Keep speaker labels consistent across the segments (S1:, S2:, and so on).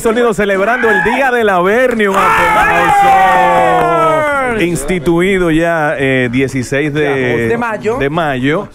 S1: sonido, celebrando el Día de la Bernie. Un aplauso. Instituido ya eh, 16 de,
S2: De mayo.
S1: de mayo,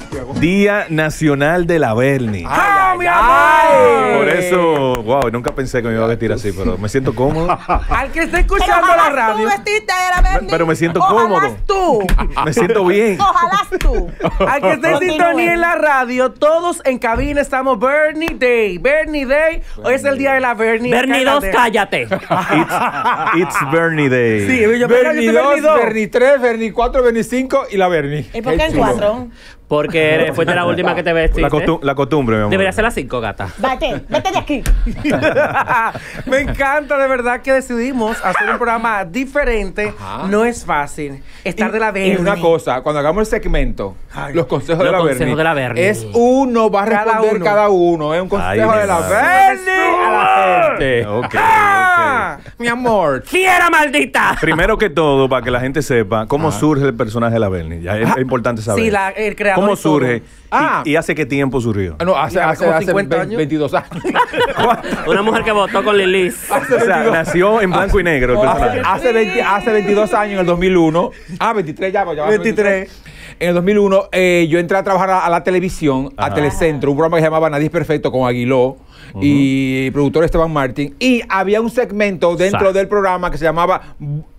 S1: Día Nacional de la Berni.
S2: ¡Ah, mi amor!
S1: Por eso, wow, nunca pensé que me iba a vestir así, pero me siento cómodo.
S2: Al que está escuchando la radio.
S3: Tú de la
S1: Pero me siento Ojalás
S2: tú.
S1: Me siento bien.
S3: Ojalá tú.
S2: Al que esté en sintonía en la radio, todos en cabina estamos Bernie Day. Bernie Day. Hoy es el día de la Bernie.
S4: Bernie 2, cállate.
S1: It's, it's Bernie Day.
S2: Sí, yo
S5: Bernie 2, Bernie 3, Bernie 4, Bernie 5 y la Bernie.
S3: ¿Y por qué en 4?
S4: Porque eres- fuiste la última que te vestiste.
S1: La, la costumbre, mi amor.
S4: Debería ser las 5, gata.
S3: Vete, vete de aquí.
S2: Me encanta de verdad que decidimos hacer un programa diferente.
S5: Ajá.
S2: No es fácil estar
S5: Y-
S2: de la
S5: Y
S2: Bernie.
S5: una cosa, cuando hagamos el segmento,
S2: Ay.
S5: los consejos
S4: Los
S5: de la
S4: consejos
S5: Bernie,
S4: de la Bernie.
S5: es uno, va a
S2: Cada
S5: responder
S2: uno.
S5: cada uno. Es un consejo
S1: Ay,
S5: de la. Bernie a la gente.
S1: Ok, ok.
S2: ¡Ah!
S5: Mi amor.
S4: ¡Fiera maldita!
S1: Primero que todo, para que la gente sepa cómo surge el personaje de la Bernie. Ya es, es importante saber.
S2: Sí, la- el creador
S1: ¿Cómo surge? Y-
S5: Ah.
S1: Y, hace qué tiempo surgió?
S5: Ah, No, hace, hace,
S2: como
S5: hace
S2: 50
S5: ve-
S2: años.
S5: 22 años.
S4: Una mujer que votó con Lilis.
S1: o sea, nació en blanco y negro el personaje.
S5: hace, 20 hace 22 años, en el 2001. Ah, 23 ya, pues ya va
S2: 23.
S5: En el 2001 eh, yo entré a trabajar a, a la televisión, a. Telecentro, un programa que se llamaba Nadie es Perfecto con Aguiló y productor Esteban Martín. Y había un segmento dentro
S4: Sa.
S5: del programa que se llamaba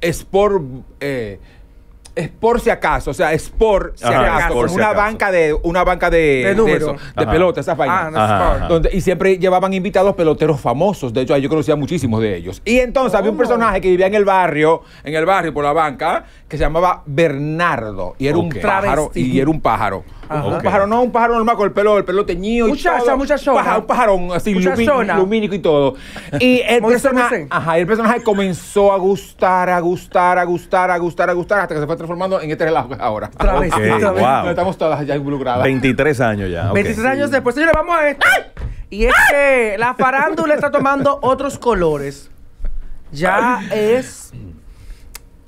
S5: Sport... Eh, es por si acaso, o sea, es por si
S1: Ajá,
S5: acaso,
S1: por
S5: como
S1: si
S5: una
S1: acaso.
S5: banca de una banca de,
S2: De
S5: de eso, de pelota, esas
S2: Ah,
S5: vainas.
S2: no,
S1: ajá.
S5: Donde- y siempre llevaban invitados peloteros famosos. De hecho, yo conocía muchísimos de ellos. Y entonces había un personaje que vivía en el barrio, en el barrio por la banca, que se llamaba Bernardo. Y era un pájaro.
S2: Travesti.
S5: Y era un pájaro.
S2: Ajá.
S5: Un pájaro, no un pájaro normal con el pelo, el pelo teñido. y
S2: Muchacha,
S5: todo.
S2: muchachona.
S5: Un pájaro, un pajarón así, lumínico y todo. Y el personaje, ajá, y el personaje comenzó a gustar, a gustar, a gustar, a gustar, a gustar, hasta que se fue transformando en este relajo que es ahora.
S2: Travesti,
S1: Ok,
S2: travesti.
S1: wow.
S5: Estamos todas ya involucradas.
S1: 23 años ya. ok.
S2: 23 años después. Señores, vamos a esto. Y es que la farándula está tomando otros colores. Ya es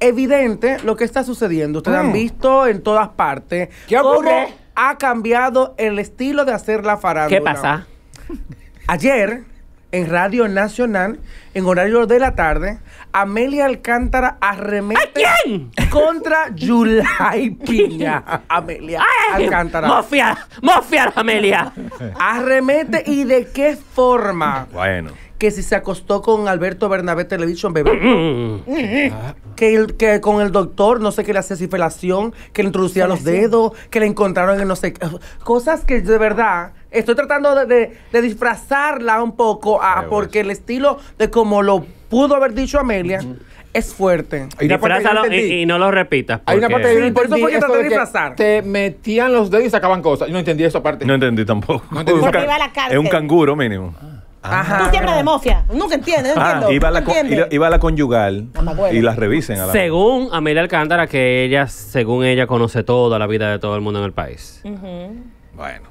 S2: evidente lo que está sucediendo. Ustedes han
S5: Mm.
S2: visto en todas partes
S5: ¿Qué
S2: cómo
S5: ocurre?
S2: Ha cambiado el estilo de hacer la farándula.
S4: ¿Qué pasa?
S2: Ayer, en Radio Nacional, en horario de la tarde, Amelia Alcántara arremete
S4: quién?
S2: contra Yulai Piña. Amelia Alcántara.
S4: ¡Mofia! ¡Mofia, Amelia!
S2: Arremete y de qué forma.
S1: Bueno.
S2: Que si se acostó con Alberto Bernabé Television, bebé.
S4: Mm.
S2: que, el- que con el doctor, no sé qué le hacía cifelación, que le introducía los dedos, que le encontraron en no sé qué. Cosas que de verdad estoy tratando de, de- de disfrazarla un poco a-
S1: Qué
S2: porque el estilo de como lo pudo haber dicho Amelia es fuerte.
S5: Hay una parte que yo no
S4: Disfrázalo y, no lo repitas.
S5: Hay una parte que yo no
S2: por eso fue que de disfrazar.
S5: Te metían los dedos y sacaban cosas. Yo no entendí esa parte.
S1: No entendí tampoco.
S5: No entendí.
S1: Un
S3: Porque
S1: ca-
S3: iba a la cárcel.
S1: Es un canguro mínimo.
S2: Ajá.
S3: Tú siempre de mofia. Nunca entiendes, no
S1: Ah,
S3: entiendo.
S1: iba a, la, iba- a la conyugal y la revisen a la
S4: Según Amelia Alcántara, que ella, según ella, conoce toda la vida de todo el mundo en el país.
S1: Bueno,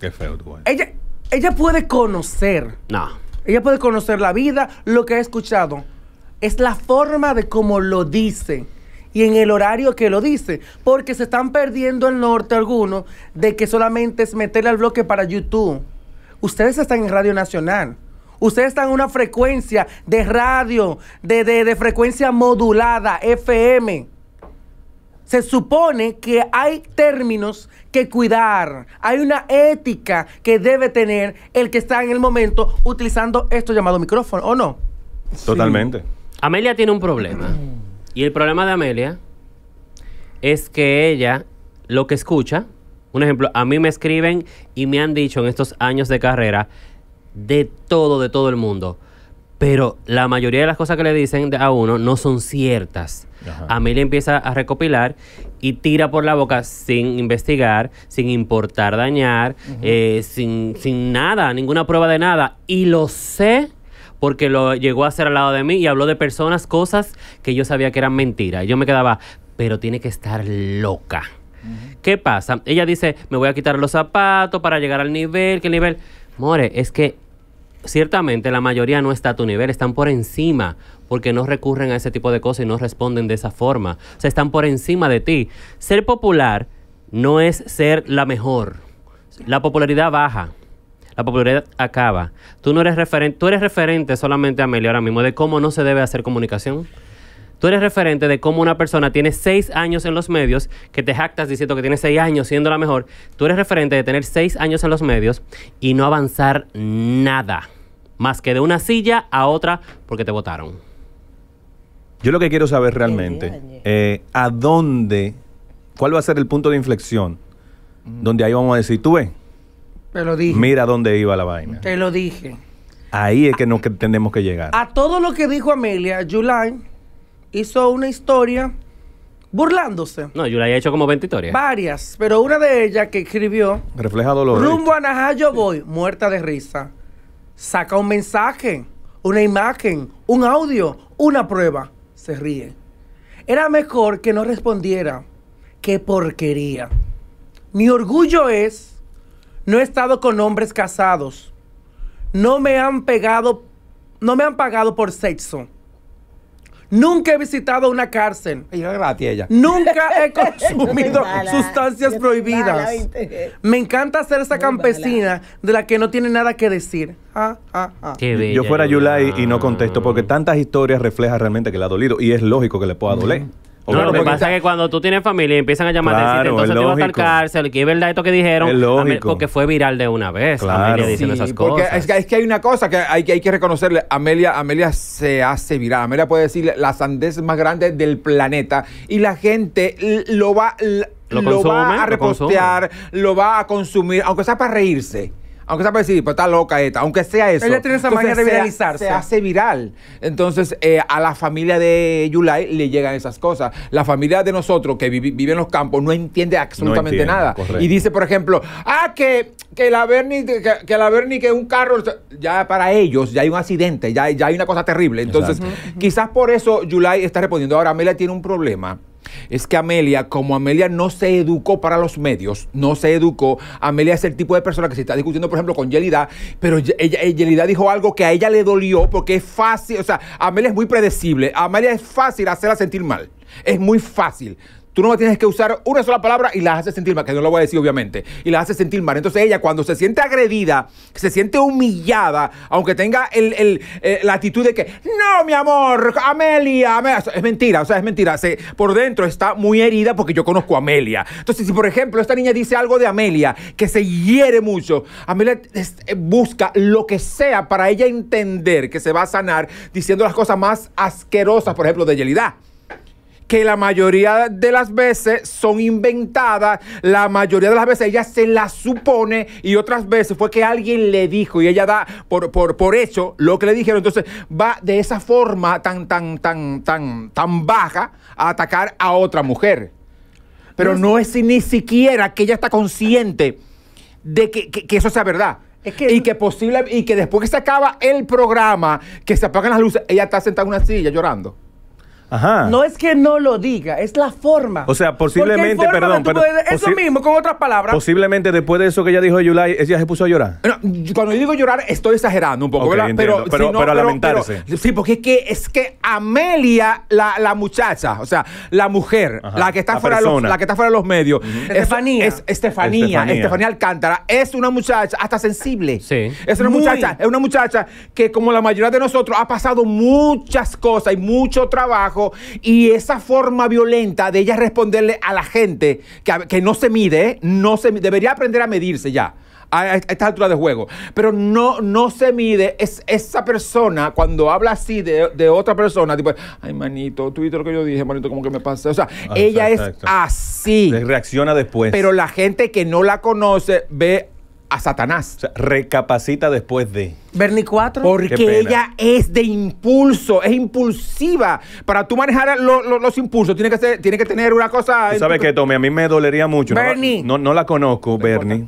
S1: qué feo tú.
S2: Ella, ella puede conocer.
S4: No.
S2: Ella puede conocer la vida, lo que ha escuchado. Es la forma de cómo lo dice y en el horario que lo dice. Porque se están perdiendo el norte algunos de que solamente es meterle al bloque para YouTube. Ustedes están en Radio Nacional. Ustedes están en una frecuencia de radio, de, de- de frecuencia modulada, FM. Se supone que hay términos que cuidar, hay una ética que debe tener el que está en el momento utilizando esto llamado micrófono, ¿o no?
S1: Totalmente.
S4: Amelia tiene un problema. Y el problema de Amelia es que ella lo que escucha, un ejemplo, a mí me escriben y me han dicho en estos años de carrera de todo, de todo el mundo. Pero la mayoría de las cosas que le dicen a uno no son ciertas.
S1: Ajá.
S4: Amelia empieza a recopilar y tira por la boca sin investigar, sin importar dañar, eh, sin, sin nada, ninguna prueba de nada. Y lo sé porque lo llegó a hacer al lado de mí y habló de personas, cosas que yo sabía que eran mentiras. Y yo me quedaba, pero tiene que estar loca. ¿Qué pasa? Ella dice, me voy a quitar los zapatos para llegar al nivel, ¿qué nivel? More, es que ciertamente la mayoría no está a tu nivel, están por encima, porque no recurren a ese tipo de cosas y no responden de esa forma. O sea, están por encima de ti. Ser popular no es ser la mejor. La popularidad baja. la popularidad acaba. Tú no eres referente, tú eres referente solamente Amelia ahora mismo de cómo no se debe hacer comunicación. Tú eres referente de cómo una persona tiene seis años en los medios, que te jactas diciendo que tiene seis años siendo la mejor. Tú eres referente de tener seis años en los medios y no avanzar nada. Más que de una silla a otra porque te votaron.
S1: Yo lo que quiero saber realmente, eh, ¿a dónde, cuál va a ser el punto de inflexión? Donde ahí vamos a decir, tú ves,
S2: Te lo dije.
S1: mira dónde iba la vaina.
S2: Te lo dije.
S1: Ahí es que nos que tenemos que llegar.
S2: A todo lo que dijo Amelia, July hizo una historia burlándose.
S4: No, yo la he hecho como 20 historias.
S2: Varias, pero una de ellas que escribió,
S1: Refleja dolor.
S2: rumbo a Najayo voy, muerta de risa. Saca un mensaje, una imagen, un audio, una prueba. Se ríe. Era mejor que no respondiera. Qué porquería. Mi orgullo es, no he estado con hombres casados. No me han pegado, no me han pagado por sexo. Nunca he visitado una cárcel.
S5: Era gratis ella.
S2: Nunca he consumido sustancias prohibidas. Me encanta ser esa
S3: Muy
S2: campesina de la que no tiene nada que decir. Ah, ah, ah.
S4: Qué bella,
S1: Yo fuera Yulai y no contesto porque tantas historias reflejan realmente que le ha dolido y es lógico que le pueda doler.
S4: No, lo que pasa es que cuando tú tienes familia y empiezan a llamar a
S1: Claro,
S4: decirte, entonces
S1: es
S4: tú vas a estar
S1: lógico.
S4: cárcel, que es verdad esto que dijeron,
S1: Es
S4: Amel-
S1: lógico.
S4: porque fue viral de una vez,
S1: Claro.
S4: Amelia diciendo
S5: Sí,
S4: esas
S5: porque
S4: cosas.
S5: Es que, es que hay una cosa que hay, que hay que reconocerle. Amelia, Amelia se hace viral. Amelia puede decir la sandez más grande del planeta y la gente lo va,
S4: Lo
S5: lo
S4: consume,
S5: va a
S4: lo
S5: repostear, lo va a consumir, aunque sea para reírse. Aunque sea para decir, pues está loca esta, aunque sea eso.
S2: Ella tiene esa maña de
S5: se-
S2: viralizarse.
S5: Se hace viral. Entonces, eh, a la familia de Yulai le llegan esas cosas. La familia de nosotros que vivi- vive en los campos no entiende absolutamente
S1: entiende,
S5: nada.
S1: correcto.
S5: Y dice, por ejemplo, ah, que, que la Bernie, que, que la Bernie, que un carro, ya para ellos ya hay un accidente, ya, ya hay una cosa terrible. Entonces, quizás por eso Yulai está respondiendo. Ahora, Amelia tiene un problema. Es que Amelia, como Amelia no se educó para los medios, no se educó, Amelia es el tipo de persona que se está discutiendo, por ejemplo, con Yelida, pero ella, eh, Yelida dijo algo que a ella le dolió porque es fácil, o sea, Amelia es muy predecible, Amelia es fácil hacerla sentir mal, es muy fácil. Tú no tienes que usar una sola palabra y la haces sentir mal, que no lo voy a decir obviamente, y la haces sentir mal. Entonces ella cuando se siente agredida, se siente humillada, aunque tenga el- eh, la actitud de que, no, mi amor, Amelia, Amelia", es mentira, o sea, es mentira. Por dentro está muy herida porque yo conozco a Amelia. Entonces, si por ejemplo esta niña dice algo de Amelia que se hiere mucho, Amelia eh, busca lo que sea para ella entender que se va a sanar diciendo las cosas más asquerosas, por ejemplo, de Yelida que la mayoría de las veces son inventadas, la mayoría de las veces ella se las supone y otras veces fue que alguien le dijo y ella da por, por, por hecho lo que le dijeron. Entonces va de esa forma tan, tan, tan, tan, tan baja a atacar a otra mujer. Pero no es ni siquiera que ella está consciente de que, que- que eso sea verdad.
S2: Es que-
S5: y que posible y que después que se acaba el programa, que se apagan las luces, ella está sentada en una silla llorando.
S1: Ajá.
S2: No es que no lo diga, es la forma.
S1: O sea, posiblemente, perdón,
S2: eso mismo, con otras palabras.
S1: Posiblemente después de eso que ella dijo Yulai, ella se puso a llorar.
S5: No, cuando yo digo llorar, estoy exagerando un poco,
S1: Ok,
S5: ¿verdad?
S1: entiendo. Pero- pero a lamentarse.
S5: sí, porque es que, es que Amelia, la, la muchacha, o sea, la mujer,
S1: Ajá,
S5: la que está
S1: la
S5: fuera de los, la que está fuera de los medios, es-
S2: Estefanía.
S5: es, Estefanía,
S1: Estefanía.
S5: Estefanía Alcántara, es una muchacha hasta sensible.
S4: Sí.
S5: Es una
S2: Muy.
S5: muchacha, es una muchacha que como la mayoría de nosotros ha pasado muchas cosas y mucho trabajo y esa forma violenta de ella responderle a la gente que, que no se mide, ¿eh? no se debería aprender a medirse ya. A, a esta altura de juego, pero no, no se mide. Es esa persona cuando habla así de, de otra persona, tipo, ay, manito, tú viste lo que yo dije, manito, como que me pasa. O sea,
S1: Ah,
S5: ella
S1: exacto,
S5: es
S1: exacto.
S5: así.
S1: Le Reacciona después.
S5: Pero la gente que no la conoce ve a Satanás.
S1: O sea, recapacita después de.
S2: Bernie 4.
S1: Qué
S5: Porque ella es de impulso, es impulsiva. Para tú manejar lo- lo- los impulsos, tiene que, ser, tiene que tener una cosa.
S1: Tú sabes que, Tommy, a mí me dolería mucho. No la-
S2: Bernie.
S1: No, no la conozco, Bernie.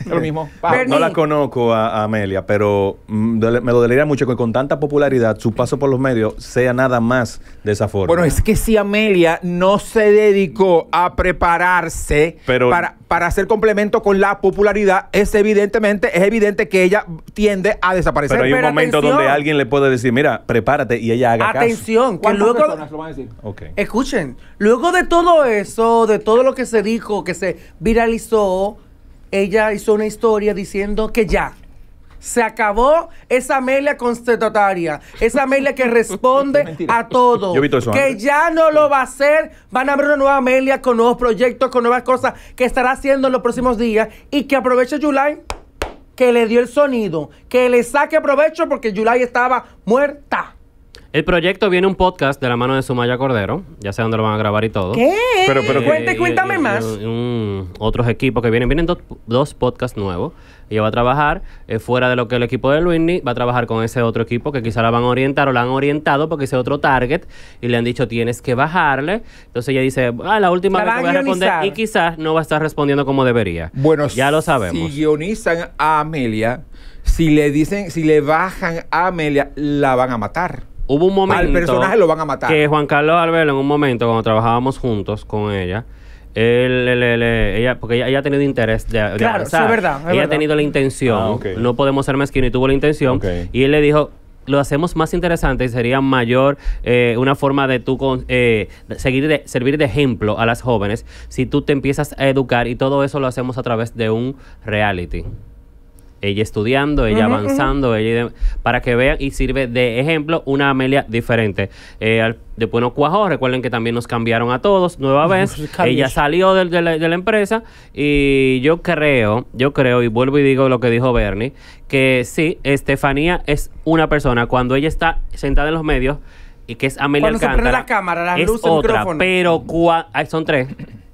S5: Es lo mismo.
S1: No, la conozco a, a Amelia, pero mm, dole- me dolería mucho que con tanta popularidad su paso por los medios sea nada más de esa forma.
S5: Bueno, es que si Amelia no se dedicó a prepararse
S1: Pero-
S5: para, para hacer complemento con la popularidad, es evidentemente, es evidente que ella tiende a desaparecer.
S1: pero hay un
S2: pero
S1: momento
S2: atención.
S1: donde alguien le puede decir, mira, prepárate y ella haga
S2: Atención, que
S5: ¿Cuántas
S2: luego.
S5: personas lo van a decir?
S1: caso. Ok.
S2: Escuchen, luego de todo eso, de todo lo que se dijo, que se viralizó, ella hizo una historia diciendo que ya, Se acabó esa Amelia constatataria, esa Amelia que responde a todo.
S1: Yo he visto eso
S2: que
S1: antes.
S2: ya no lo va a hacer. Van a haber una nueva Amelia con nuevos proyectos, con nuevas cosas que estará haciendo en los próximos días y que aproveche Yulai, que le dio el sonido, que le saque provecho porque Yulai estaba muerta.
S4: El proyecto viene un podcast de la mano de Sumaya Cordero. Ya sé dónde lo van a grabar y todo.
S3: ¿Qué?
S1: Pero, pero,
S2: Cuente,
S4: y-
S2: cuéntame
S4: y-
S2: más.
S4: un- otros equipos que vienen. Vienen dos, dos podcasts nuevos. Ella va a trabajar eh, fuera de lo que el equipo de Luini. Va a trabajar con ese otro equipo que quizá la van a orientar o la han orientado porque ese otro target. Y le han dicho, tienes que bajarle. Entonces ella dice, ah, la última
S2: La
S4: vez que voy a responder.
S2: guionizar.
S4: Y quizás no va a estar respondiendo como debería.
S5: Bueno,
S4: ya lo sabemos.
S5: Si guionizan a Amelia, si le dicen, si le bajan a Amelia, la van a matar.
S4: Hubo un momento.
S5: Al personaje lo van a matar.
S4: Que Juan Carlos Albelo, en un momento, cuando trabajábamos juntos con ella, él, él- él- él- ella, porque ella, ella ha tenido interés de, de
S2: Claro,
S4: avanzar.
S2: sí, es verdad, es
S4: ella ha
S2: verdad.
S4: tenido la intención.
S1: Ah.
S4: No podemos ser mezquinos y tuvo la intención. Y él le dijo. Lo hacemos más interesante y sería mayor eh, una forma de tú con- eh, seguir de, servir de ejemplo a las jóvenes si tú te empiezas a educar y todo eso lo hacemos a través de un reality ella estudiando, ella avanzando, ella de- para que vean y sirve de ejemplo una Amelia diferente. Eh, al- después nos cuajó, recuerden que también nos cambiaron a todos, nueva vez. ella salió de, la, de la empresa y yo creo, yo creo, y vuelvo y digo lo que dijo Bernie, que sí, Estefanía es una persona, cuando ella está sentada en los medios, y que es Amelia
S2: Cuando se
S4: Alcántara,
S2: prende la cámara, las
S4: es
S2: el
S4: otra,
S2: micrófono.
S4: pero cua- ay, son tres.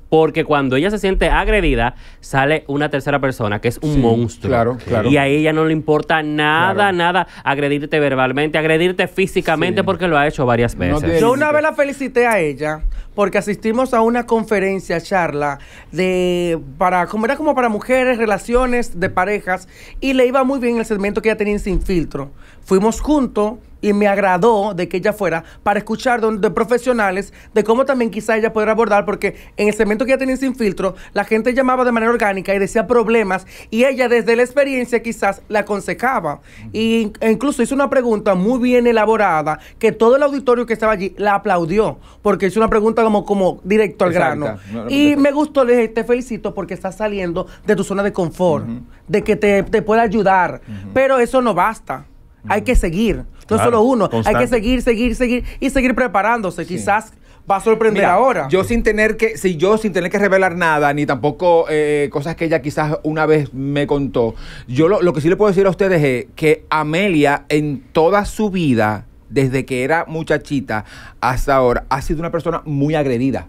S4: Porque cuando ella se siente agredida, sale una tercera persona que es un
S5: Sí,
S4: monstruo.
S5: claro, claro.
S4: Y a ella no le importa nada,
S5: Claro.
S4: nada agredirte verbalmente, agredirte físicamente
S5: Sí.
S4: porque lo ha hecho varias veces.
S2: Yo una vez la felicité a ella porque asistimos a una conferencia, charla de para como era como para mujeres, relaciones de parejas y le iba muy bien el segmento que ella tenía en sin filtro. Fuimos juntos y me agradó de que ella fuera para escuchar de, de profesionales de cómo también quizá ella pudiera abordar porque en el segmento que ella tenía en sin filtro la gente llamaba de manera orgánica y decía problemas y ella desde la experiencia quizás la aconsejaba. Y, e incluso hizo una pregunta muy bien elaborada que todo el auditorio que estaba allí la aplaudió porque hizo una pregunta como, como directo al grano.
S5: No, no,
S2: y me gustó, le dije, te felicito porque estás saliendo de tu zona de confort, de que te, te pueda ayudar, pero eso no basta. Hay que seguir, no
S1: Claro,
S2: solo uno, hay que seguir, seguir, seguir y seguir preparándose. Quizás va a sorprender
S5: Mira,
S2: ahora.
S5: Yo sin tener que, si yo sin tener que revelar nada, ni tampoco eh, cosas que ella quizás una vez me contó, yo lo, lo que sí le puedo decir a ustedes es que Amelia en toda su vida, desde que era muchachita hasta ahora, ha sido una persona muy agredida.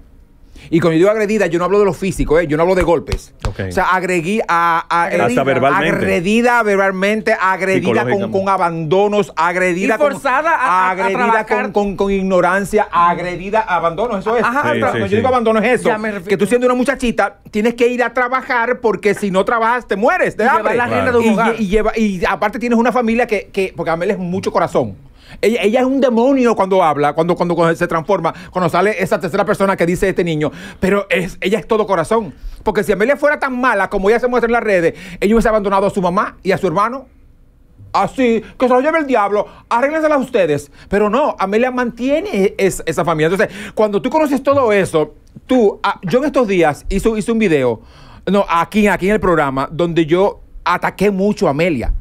S5: Y cuando yo digo agredida, yo no hablo de lo físico, ¿eh? yo no hablo de golpes. O sea, agredí a, a-
S2: Hasta
S1: verbalmente.
S5: Agredida verbalmente, agredida con, con abandonos, agredida
S2: Y forzada
S5: con,
S2: a- a- a
S5: agredida con, con, con ignorancia, agredida a abandonos, eso es.
S2: Ajá,
S1: Sí,
S2: pero-
S1: sí,
S5: Cuando
S1: sí.
S5: yo digo abandono es eso. Que tú siendo una muchachita tienes que ir a trabajar porque si no trabajas te mueres de
S2: Y
S5: hambre.
S2: la
S1: rienda
S2: de un
S5: y, lleva, y aparte tienes una familia que, que porque Amelia es mucho corazón. Ella, ella es un demonio cuando habla, cuando, cuando, cuando se transforma, cuando sale esa tercera persona que dice este niño. Pero es, ella es todo corazón. Porque si Amelia fuera tan mala como ella se muestra en las redes, ella hubiese abandonado a su mamá y a su hermano. Así, que se lo lleve el diablo, arréglensela ustedes. Pero no, Amelia mantiene es- esa familia. Entonces, cuando tú conoces todo eso, tú, ah, yo en estos días hice, hice un video, no, aquí, aquí en el programa, donde yo ataqué mucho a Amelia.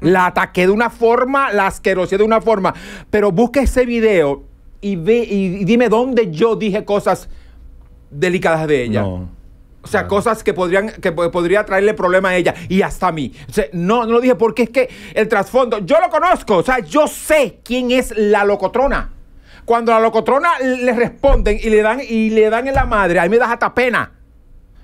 S5: La ataqué de una forma, la asquerosidad de una forma. Pero busca ese video y ve y, dime dónde yo dije cosas delicadas de ella.
S1: No.
S5: O sea, cosas que podrían que po- podría traerle problema a ella y hasta a mí. O sea, no, no lo dije porque es que el trasfondo, yo lo conozco, o sea, yo sé quién es la locotrona. Cuando la locotrona le responden y le dan y le dan en la madre, a mí me da hasta pena.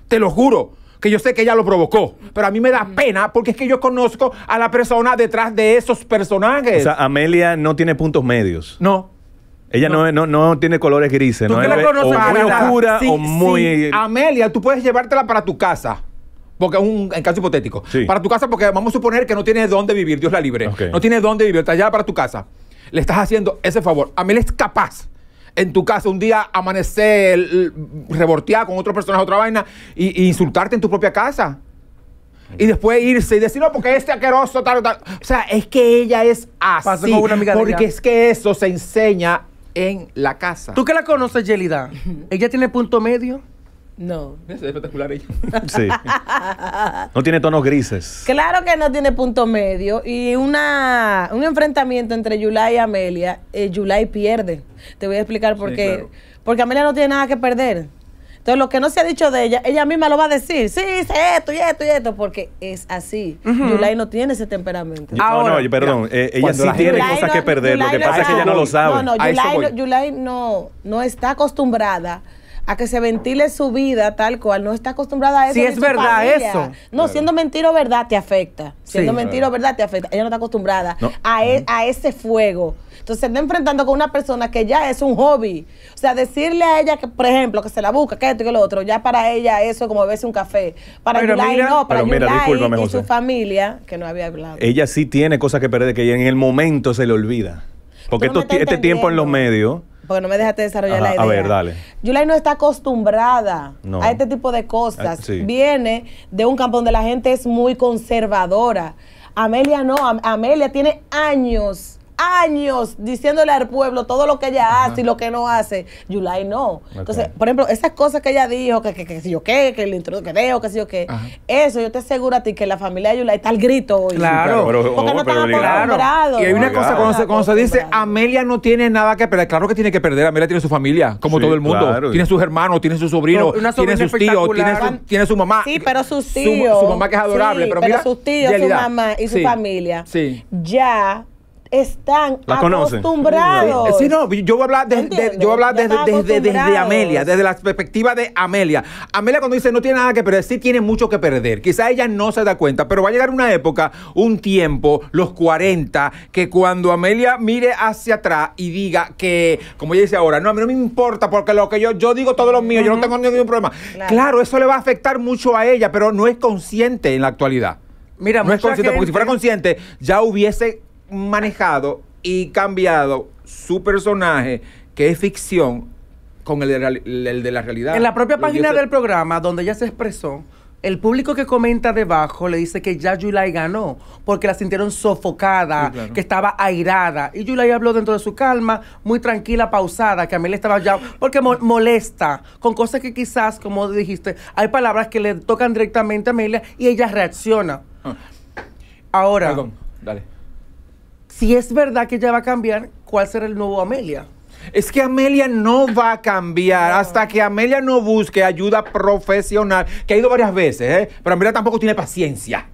S5: Te lo juro. Que yo sé que ella lo provocó. Pero a mí me da pena porque es que yo conozco a la persona detrás de esos personajes.
S1: O sea, Amelia no tiene puntos medios.
S5: no.
S1: Ella no, no, no tiene colores grises.
S2: ¿Tú
S1: no
S2: que la conoces
S1: o muy oscura
S5: Sí,
S1: o muy...
S5: sí, Amelia, tú puedes llevártela para tu casa. Porque es un en caso hipotético.
S1: Sí.
S5: Para tu casa, porque vamos a suponer que no tiene dónde vivir, Dios la libre. No tiene dónde vivir, está allá para tu casa. Le estás haciendo ese favor. Amelia es capaz en tu casa un día amanecer l- revoltear con otro personaje, otra vaina, y, y insultarte en tu propia casa. Y después irse y decir, no, porque este asqueroso, tal, tal. O sea, es que ella es
S2: Pasó
S5: así.
S2: con una amiga de
S5: porque
S2: ella.
S5: es que eso se enseña en la casa.
S2: ¿Tú que la conoces, Yelida? ¿Ella tiene punto medio?
S3: No.
S5: Es espectacular ella.
S1: Sí. No tiene tonos grises.
S3: Claro que no tiene punto medio. Y una, un enfrentamiento entre Yulai y Amelia, eh, Yulai pierde. Te voy a explicar por
S5: Sí,
S3: qué.
S5: claro.
S3: Porque Amelia no tiene nada que perder. Entonces, lo que no se ha dicho de ella, ella misma lo va a decir. Sí, hice esto y esto y esto, porque es así. Yulai no tiene ese temperamento.
S2: Ahora,
S1: no, no, perdón. eh, ella sí tiene
S3: Yulai
S1: cosas
S3: no-
S1: que perder. Lo que
S3: no
S1: pasa es que ella no lo sabe.
S3: No, no, Yulai, Yulai no, no está acostumbrada a que se ventile su vida tal cual. No está acostumbrada a eso.
S2: Sí,
S3: ni
S2: es verdad
S3: familia.
S2: eso.
S3: No, siendo mentira o verdad te afecta. Siendo
S2: Sí.
S3: mentira o verdad te afecta. Ella no está acostumbrada
S1: No.
S3: a, e- a ese fuego. Entonces se está enfrentando con una persona que ya es un hobby. O sea, decirle a ella que, por ejemplo, que se la busca, que esto y que lo otro, ya para ella eso es como beberse un café. Para
S2: Pero
S3: Yulai
S2: mira-
S3: no, para
S1: Pero mira,
S3: Yulai
S1: discúlpame,
S3: y
S1: José.
S3: su familia, que no había hablado.
S1: Ella sí tiene cosas que perder, que ella en el momento se le olvida. Porque esto- este tiempo en los medios.
S3: Porque no me dejaste desarrollar
S1: Ajá,
S3: la idea.
S1: a ver, dale.
S3: Yulai no está acostumbrada
S1: No.
S3: a este tipo de cosas.
S1: Ah, sí.
S3: Viene de un campo donde la gente es muy conservadora. Amelia no, Am- Amelia tiene años, años diciéndole al pueblo todo lo que ella hace y lo que no hace. Yulai no. Entonces, por ejemplo, esas cosas que ella dijo, que, que, que si yo qué, que el intro que veo, que si yo qué,
S5: Ajá.
S3: eso yo te aseguro a ti que la familia de Yulai está al grito hoy.
S2: Claro.
S1: Pero-
S3: Porque no
S1: pero
S3: están acostumbrados.
S5: Y hay una
S1: Obligado.
S5: cosa, cuando se, cuando se dice. Amelia no tiene nada que perder, claro que tiene que perder, Amelia tiene su familia, como
S1: Sí,
S5: todo el mundo.
S1: claro.
S5: Tiene sus hermanos, tiene sus sobrinos,
S2: Una
S5: tiene
S2: sobrina
S5: sus tíos, tiene
S2: espectacular.
S5: su, tiene su mamá.
S3: Sí, pero sus
S5: Su-
S3: tíos.
S5: Su, mamá que es adorable,
S3: sí,
S5: pero mira.
S3: sus tíos,
S5: Yelida,
S3: su mamá y su
S5: sí,
S3: familia.
S5: Sí.
S3: Ya están
S1: ¿La conocen?
S3: acostumbrados.
S5: Sí, no, yo voy a hablar, de- de-
S3: ¿Entiendes?
S5: yo voy a hablar desde, desde, desde. Amelia, desde la perspectiva de Amelia. Amelia cuando dice no tiene nada que perder, sí tiene mucho que perder. Quizá ella no se da cuenta, pero va a llegar una época, un tiempo, los 40, que cuando Amelia mire hacia atrás y diga que, como ella dice ahora, no, a mí no me importa porque lo que yo, yo digo todo lo mío, yo no tengo ningún problema.
S3: Claro.
S5: Claro. eso le va a afectar mucho a ella, pero no es consciente en la actualidad.
S2: Mira,
S5: no es consciente, porque si fuera consciente, ya hubiese manejado y cambiado su personaje, que es ficción, con el de, la- el de la realidad.
S2: En la propia página del programa, donde ella se expresó, el público que comenta debajo le dice que ya Yulai ganó, porque la sintieron sofocada,
S5: Sí, claro.
S2: que estaba airada. Y Yulai habló dentro de su calma, muy tranquila, pausada, que Amelia estaba ya, porque mo- molesta, con cosas que quizás, como dijiste, hay palabras que le tocan directamente a Amelia y ella reacciona.
S5: Ah.
S2: Ahora,
S5: Perdón, dale.
S2: Si es verdad que ella va a cambiar, ¿cuál será el nuevo Amelia?
S5: Es que Amelia no va a cambiar hasta que Amelia no busque ayuda profesional, que ha ido varias veces, ¿eh? pero Amelia tampoco tiene paciencia.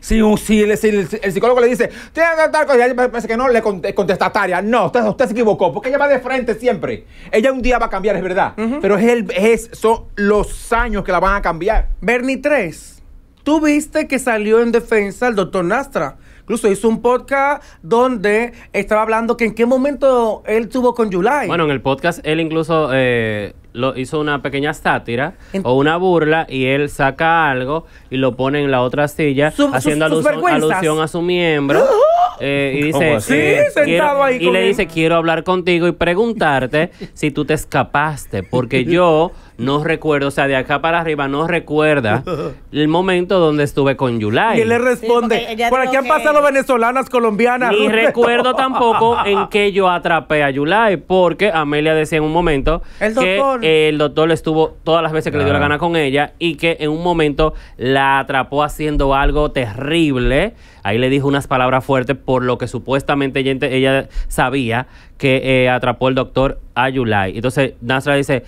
S5: si, si el, si el- el psicólogo le dice, tiene que tal cosa, ella parece que no, le cont- contestataria, no, usted, usted se equivocó, porque ella va de frente siempre. Ella un día va a cambiar, es verdad, pero es el, es, son los años que la van a cambiar.
S2: Bernie 3, tú viste que salió en defensa el doctor Nastra. Incluso hizo un podcast donde estaba hablando que en qué momento él tuvo con Yulai.
S4: Bueno, en el podcast él incluso eh, lo hizo una pequeña sátira o una burla y él saca algo y lo pone en la otra silla haciendo
S2: sus
S4: alusión, a su miembro eh, y dice eh,
S2: Sí, sentado
S4: quiero-
S2: ahí
S4: y le
S2: él.
S4: dice quiero hablar contigo y preguntarte si tú te escapaste porque yo no recuerdo o sea de acá para arriba no recuerda el momento donde estuve con Yulai
S2: y él le responde,
S3: Sí,
S2: por aquí han
S3: que-
S2: pasado venezolanas, colombianas.
S4: Ni
S2: rusas".
S4: recuerdo tampoco en que yo atrapé a Yulai, porque Amelia decía en un momento
S2: El
S4: que
S2: doctor.
S4: el doctor estuvo todas las veces que le dio la gana con ella y que en un momento la atrapó haciendo algo terrible. Ahí le dijo unas palabras fuertes por lo que supuestamente ella, ente- ella sabía que eh, atrapó el doctor a Yulai. Entonces Nasra dice,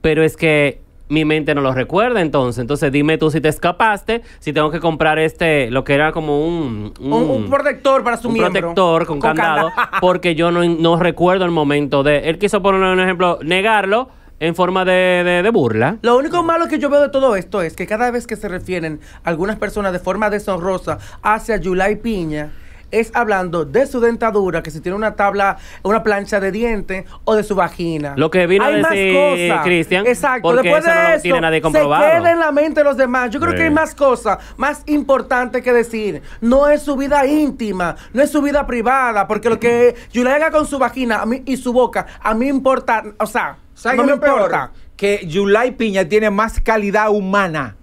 S4: pero es que mi mente no lo recuerda entonces. Entonces dime tú si te escapaste, si tengo que comprar este, lo que era como un...
S2: un, un protector para su
S4: un
S2: miembro.
S4: protector con, candado, porque yo no, no recuerdo el momento de... Él quiso poner un ejemplo, negarlo en forma de, de- de burla.
S2: Lo único malo que yo veo de todo esto es que cada vez que se refieren algunas personas de forma deshonrosa hacia Yulai Piña, es hablando de su dentadura, que si tiene una tabla, una plancha de dientes o de su vagina.
S4: Lo que vino a
S2: Hay
S4: decir. Cristian,
S2: Exacto.
S4: porque
S2: Después
S4: eso
S2: de
S4: no lo
S2: eso,
S4: tiene nadie
S2: se queda en la mente de los demás. Yo creo
S1: Sí.
S2: que hay más cosas, más importantes que decir. No es su vida íntima, no es su vida privada, porque lo que Yulai haga con su vagina a mí, y su boca, a mí importa, o sea,
S5: ¿Sabes
S2: no me
S5: peor?
S2: importa.
S5: Que Yulai Piña tiene más calidad humana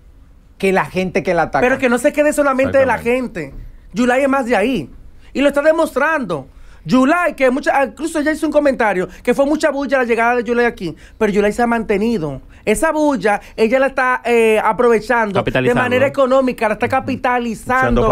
S5: que la gente que la ataca.
S2: Pero que no se quede solamente de la gente. Yulai es más de ahí. Y lo está demostrando. Yulai, que mucha, incluso ella hizo un comentario, que fue mucha bulla la llegada de Yulai aquí, pero Yulai se ha mantenido. Esa bulla, ella la está eh, aprovechando de manera económica, la está capitalizando.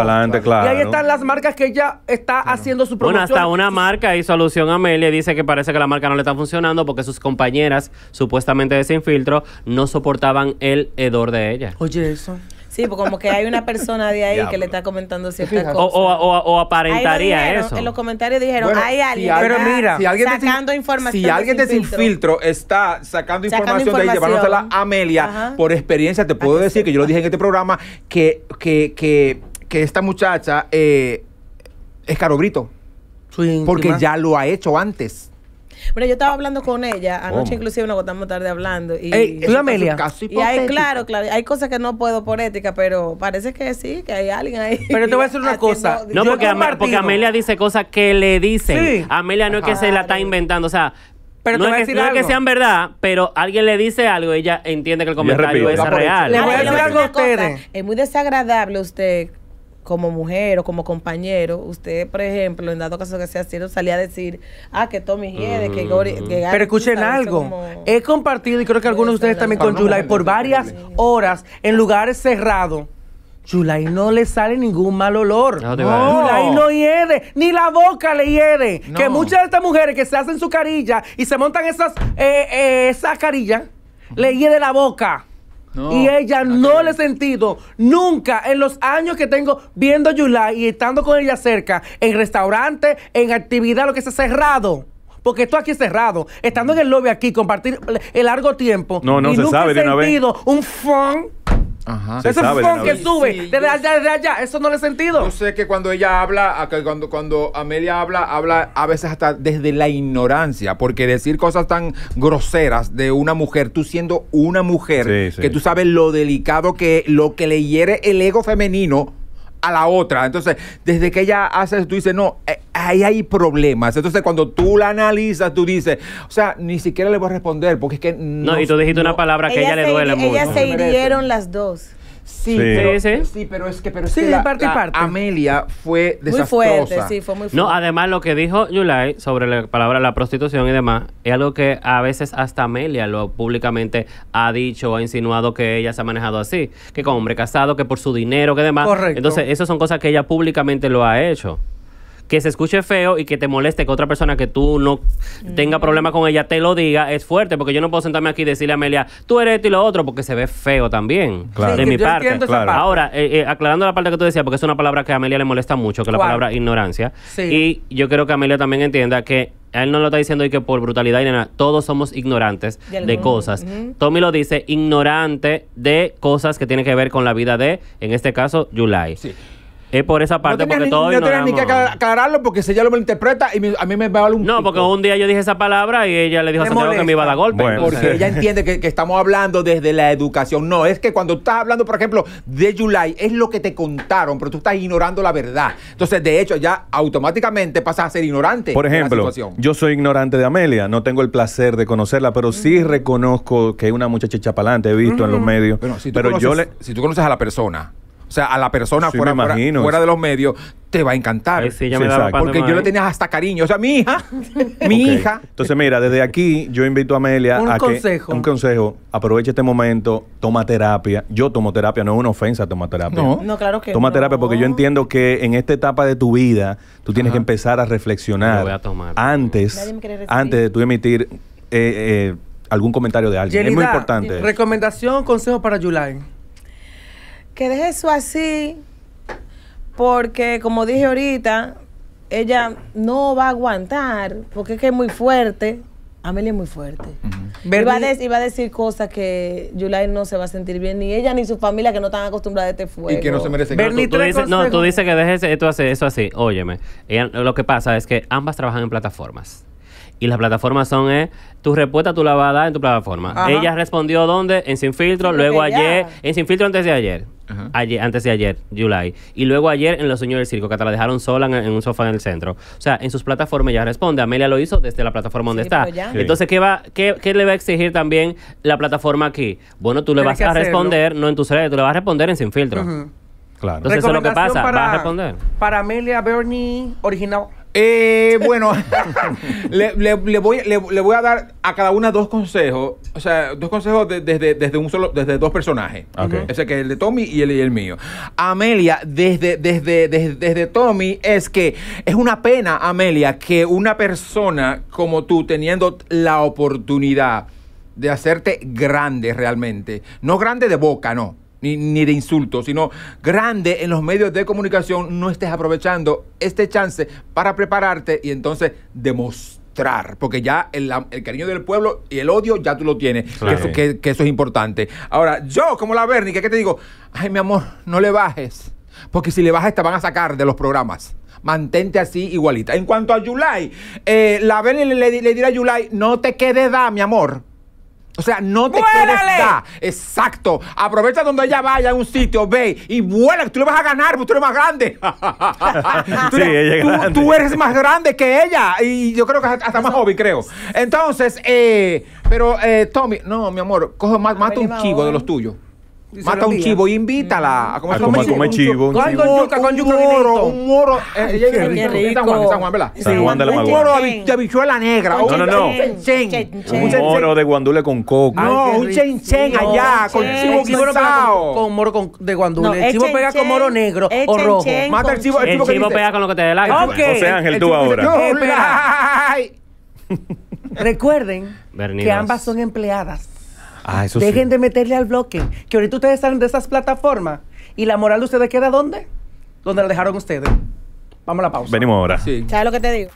S1: Claro.
S2: Y ahí están las marcas que ella está haciendo su
S4: Bueno,
S2: promoción.
S4: hasta una marca hizo alusión a Amelia y dice que parece que la marca no le está funcionando porque sus compañeras, supuestamente de Sin Filtro, no soportaban el hedor de ella.
S2: Oye, eso.
S3: Sí, porque como que hay una persona de ahí que le está comentando ciertas.
S4: O,
S3: cosas.
S4: o, o- o aparentaría
S3: dijeron,
S4: eso.
S3: En los comentarios dijeron,
S5: Bueno,
S3: hay
S5: si
S3: alguien
S2: Pero
S3: que está
S2: mira,
S5: si alguien
S3: sacando información.
S5: Si alguien de Sin
S3: Filtro.
S5: Filtro está sacando
S3: Sacando
S5: información de ahí,
S3: información.
S5: llevándosela a Amelia,
S3: Ajá.
S5: por experiencia te puedo
S3: que
S5: decir, que yo lo dije en este programa, que, que, que, que esta muchacha eh, es Caro
S2: íntima.
S5: Porque ya lo ha hecho antes.
S3: Bueno, yo estaba hablando con ella, anoche inclusive nos acostamos tarde hablando. Y,
S2: Ey, ¿tú, Amelia?
S3: y hay, claro, claro, hay cosas que no puedo por ética, pero parece que sí, que hay alguien ahí.
S2: Pero te voy a decir una cosa.
S4: No, porque,
S2: compartido.
S4: porque Amelia dice cosas que le dicen.
S2: Sí.
S4: Amelia no es que se la está inventando, o sea,
S2: Pero
S4: no, es que,
S2: decir
S4: no es que sean verdad, pero alguien le dice algo y ella entiende que el comentario es real.
S2: Le voy a decir algo a
S3: una cosa,
S2: ustedes.
S3: Es muy desagradable usted, como mujer o como compañero, usted, por ejemplo, en dado caso que sea cierto, salía a decir, ah, que Tommy hiede, que Gori. que Gary",
S2: Pero escuchen
S3: sabes,
S2: algo.
S3: como-
S2: He compartido, y creo que algunos de ustedes también con
S5: mujer
S2: por varias horas en lugares cerrados. Yulai no le sale ningún mal olor.
S4: No
S2: no hiede, ni la boca le hiede.
S5: No.
S2: Que muchas de estas mujeres que se hacen su carilla y se montan esas, eh, eh, esa carilla, le hiede la boca.
S5: No,
S2: y ella
S5: no
S2: le he sentido nunca en los años que tengo viendo Yulai y estando con ella cerca, en restaurante, en actividad, lo que sea cerrado. Porque esto aquí es cerrado. Estando en el lobby aquí, compartir el largo tiempo.
S1: No, no,
S2: y
S1: se
S2: nunca
S1: sabe
S2: he
S1: de una vez.
S2: sentido un fun.
S5: Ajá.
S1: Se
S2: Ese
S1: sabe de
S2: fun
S1: una
S2: que
S1: vez.
S2: sube
S5: Sí,
S2: desde
S5: yo-
S2: allá, desde allá. Eso no lo he sentido.
S5: Yo sé que cuando ella habla, a que cuando, cuando Amelia habla, habla a veces hasta desde la ignorancia, porque decir cosas tan groseras de una mujer, tú siendo una mujer,
S1: Sí, sí.
S5: que tú sabes lo delicado que, lo que le hiere el ego femenino a la otra. Entonces, desde que ella hace eso, tú dices, no, eh, ahí hay problemas. Entonces, cuando tú la analizas, tú dices, o sea, ni siquiera le voy a responder, porque es que no...
S4: No, y tú dijiste
S5: no-
S4: una palabra que a ella le
S3: se
S4: duele mucho.
S3: Ellas se hirieron las dos.
S5: Sí,
S1: Sí.
S5: pero,
S4: Sí, sí.
S5: sí, pero es que, pero es
S2: Sí,
S5: que la,
S2: parte
S5: la
S2: parte.
S5: Amelia fue
S3: Muy fuerte, sí, fue muy fuerte.
S4: No, además lo que dijo Yulai sobre la palabra la prostitución y demás, es algo que a veces hasta Amelia lo públicamente ha dicho o ha insinuado que ella se ha manejado así, que con hombre casado, que por su dinero, que demás.
S2: Correcto.
S4: Entonces, esas son cosas que ella públicamente lo ha hecho. Que se escuche feo y que te moleste que otra persona que tú no tenga problema con ella te lo diga, es fuerte, porque yo no puedo sentarme aquí y decirle a Amelia, tú eres esto y lo otro, porque se ve feo también,
S1: Claro.
S4: de
S2: Sí,
S4: mi parte.
S1: Claro.
S2: parte.
S4: Ahora, eh, eh, aclarando la parte que tú decías, porque es una palabra que a Amelia le molesta mucho, que es la palabra ignorancia.
S2: Sí.
S4: Y yo quiero que Amelia también entienda que a él no lo está diciendo y que por brutalidad y nada, todos somos ignorantes
S3: De
S4: cosas. Tommy lo dice, ignorante de cosas que tienen que ver con la vida de, en este caso, Yulai.
S5: Sí.
S4: Es por esa parte,
S5: no
S4: porque
S5: ni,
S4: todos
S5: no tenía ni que aclararlo porque si ella lo malinterpreta y me- a mí me vale un
S4: No,
S5: pico.
S4: porque un día yo dije esa palabra y ella le dijo a Santiago que me iba a dar golpe.
S1: Bueno.
S5: Porque ella entiende que, que estamos hablando desde la educación. No, es que cuando tú estás hablando, por ejemplo, de July, es lo que te contaron, pero tú estás ignorando la verdad. Entonces, de hecho, ya automáticamente pasas a ser ignorante
S1: Por
S5: de la
S1: ejemplo,
S5: situación.
S1: yo soy ignorante de Amelia, no tengo el placer de conocerla, pero sí reconozco que es una muchacha chapalante, he visto en los medios.
S5: Bueno, si tú,
S1: pero
S5: conoces,
S1: yo le.
S5: si tú conoces a la persona, sea, a la persona
S1: Sí,
S5: fuera,
S1: me
S5: fuera,
S1: imagino.
S5: fuera de los medios, te va a encantar.
S4: Ay, sí, ya
S1: Sí,
S4: me
S5: Porque yo le tenía hasta cariño. O sea, mi hija, mi hija.
S1: Entonces, mira, desde aquí yo invito a Amelia
S2: Un
S1: a
S2: consejo.
S1: que. Un consejo. Aproveche este momento, toma terapia. Yo tomo terapia, no es una ofensa tomar terapia.
S5: No.
S3: No, claro que
S1: Toma
S3: no.
S1: terapia porque yo entiendo que en esta etapa de tu vida tú tienes que empezar a reflexionar
S4: Lo voy a tomar.
S1: antes, antes de tú emitir eh, eh, algún comentario de alguien. es muy importante.
S2: Recomendación, consejo para Yulai.
S3: Que deje eso así, porque como dije ahorita, ella no va a aguantar, porque es que es muy fuerte. Amelia es muy fuerte. Iba a, de- iba a decir cosas que Yulai no se va a sentir bien, ni ella ni su familia que no están acostumbradas a este fuego.
S5: Y que no se merecen
S2: Bernie,
S4: Tú dices, no, tú dices que dejes esto así, eso así. Óyeme, ella- lo que pasa es que ambas trabajan en plataformas. Y las plataformas son, eh, tu respuesta tú la vas a dar en tu plataforma.
S2: Ajá.
S4: Ella respondió dónde? En Sin Filtro,
S3: Sí,
S4: luego ayer, en Sin Filtro antes de ayer.
S5: Ajá.
S4: Ayer, antes de ayer, July. Y luego ayer en Los Señores del Circo, que te la dejaron sola en, en un sofá en el centro. O sea, en sus plataformas ella responde. Amelia lo hizo desde la plataforma donde
S3: Sí,
S4: está.
S3: ya.
S1: Sí.
S4: Entonces, ¿qué, va, qué, qué le va a exigir también la plataforma aquí? Bueno, tú le vas a
S2: hacerlo.
S4: responder, no en tus redes, tú le vas a responder en Sin Filtro.
S2: Ujú.
S1: Claro.
S4: Entonces, eso es lo que pasa, va a responder.
S2: Para Amelia Bernie, original.
S5: Eh, bueno, le, le- le voy, le, voy a dar a cada una dos consejos. O sea, dos consejos de- desde, desde un solo, desde dos personajes. Ese que es el de Tommy y el, y el mío. Amelia, desde, desde, desde, desde Tommy, es que es una pena, Amelia, que una persona como tú, teniendo la oportunidad de hacerte grande realmente, no grande de boca, no. Ni, ni de insultos, sino grande en los medios de comunicación, no estés aprovechando este chance para prepararte y entonces demostrar, porque ya el, el cariño del pueblo y el odio ya tú lo tienes, que eso- que, que eso es importante. Ahora, yo como la Bernie, ¿qué te digo? Ay, mi amor, no le bajes, porque si le bajas te van a sacar de los programas. Mantente así igualita. En cuanto a Yulai, eh, la Bernie le, le, le dirá a Yulai, no te quede da, mi amor. O sea, no te
S2: ¡Vuélale!
S5: quedes da. Exacto. Aprovecha donde ella vaya a un sitio, ve y vuela. Tú le vas a ganar porque tú eres más grande. Tú
S1: Sí,
S5: eres-
S1: ella es
S5: tú,
S1: grande.
S5: tú eres más grande que ella. Y yo creo que hasta más joven, creo. Entonces, eh, pero eh, Tommy, no, mi amor, coge, ma- mata un chivo de los tuyos. Mata un chivo y invítala a comer
S1: A comer-
S5: un
S1: comer chivo, un
S5: Un
S2: chivo.
S5: moro,
S2: Con yuca, con
S5: un
S2: yuca,
S5: moro, un moro. eh, en
S3: rico.
S5: San Juan, en San Juan, ¿verdad?
S1: San Juan de la
S5: Un
S1: Maguana.
S5: moro de habi- de habichuela negra. Un
S1: No, no, no.
S5: chen, chen.
S3: Chen,
S1: Un
S3: chen.
S1: moro de guandule con coco.
S2: Ay,
S5: No, un chen chen allá, con
S3: chen.
S5: chivo guisado.
S2: con, moro con- de guandule.
S3: No,
S2: el chivo
S3: es
S2: pega
S3: chen
S2: con moro negro
S3: es
S2: o
S3: chen
S2: rojo.
S3: chen.
S5: Mata el chivo, el
S4: El
S5: chivo
S4: pega con lo que te dé la gana.
S1: O sea, Ángel,
S5: El
S1: tú ahora.
S2: Recuerden que ambas son empleadas.
S1: Ah, eso
S2: Dejen
S1: sí.
S2: de meterle al bloque. Que ahorita ustedes salen de esas plataformas. ¿Y la moral de ustedes queda dónde? Donde la dejaron ustedes. Vamos a la pausa.
S1: Venimos ahora.
S5: Sí.
S3: ¿Sabes lo que te digo?